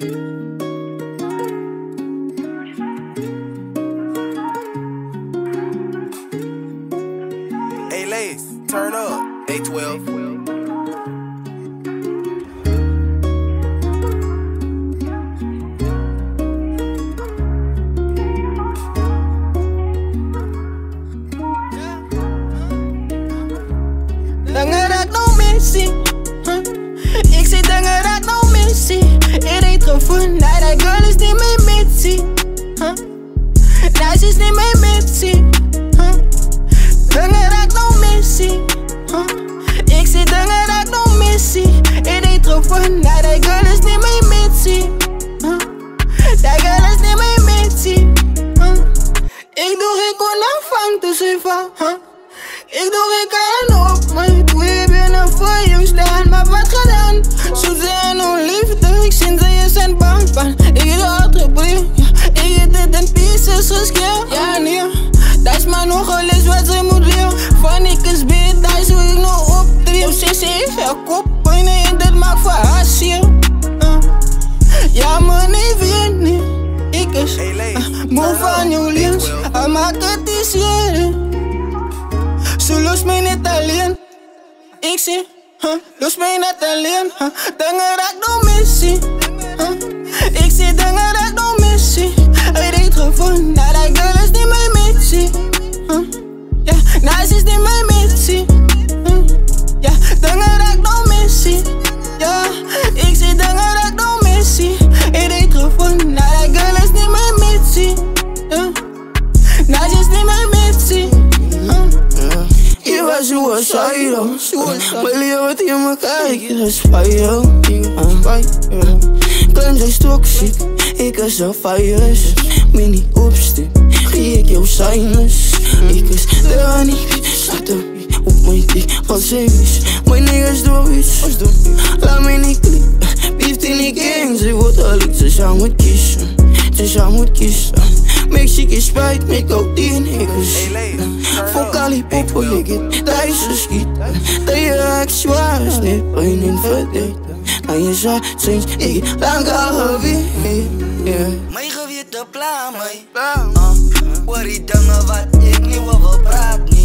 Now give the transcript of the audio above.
Hey Lace, turn up. A12. Dingen dat nog missie. Huh? Ik zie dingen dat missie. Het heeft gevonden dat dat girl is niet meer mitsie. Huh? Dat is niet meer mitsie. Huh? Dingen dat nog missie. Huh? Ik zie dingen dat nog missie. Het heeft gevonden dat dat girl is niet meer mitsie. Dat girl is niet meer mitsie. Huh? Ik doe geen van te zeven. Huh? Ik doe geen kan op mijn nog wat ze moet. Van ik is dat is hoe ik nog optree. Ze heeft haar kop, binnen in dit maakt voor haar zeer. Uh. Ja, nee. Ik is uh, moe van up. jouw liefs, A12. hij maakt het is jaren. Ze lust mij niet alleen. Ik zie, huh, lust mij niet alleen. Huh, dingen dat ik nog missie. Huh, ik zie dingen dat ik nog missie. Het heeft gevonden, nou ze is niet mitsie. Huh, ja, dingen dat ik nog missie. Ja, ik zie dingen dat ik nog missie. Het heeft gevonden, dat dat girl is. Ja, nou ze is niet mitsie. Huh. Je was suicidal Mijn leven in elkaar, ik is fire Klein zijn toxic, ik is een virus Mini opstuur, ik jou sinus Ik is de mijn niggas doen iets Laat me niet klikken, bieft in die gang Ze wordt al iets, ze zou moet kiezen Ze zou moet kiezen Mexico spijt, me ook die niggas voor. Cali popo, je get duizend schieten Dat je zwaar is niet in verdeten En je zei sinds ik lang al geweest yeah. My gewete pla my uh, Oor die dinge wat ek nie oor praat nie